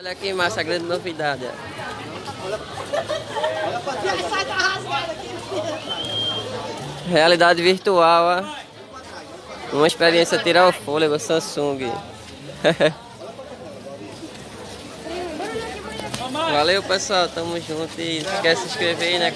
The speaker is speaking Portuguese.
Olha aqui, massa, a grande novidade. Realidade virtual, ó. Uma experiência tirar o fôlego, Samsung. Valeu, pessoal. Tamo junto. E esquece de se inscrever aí, né?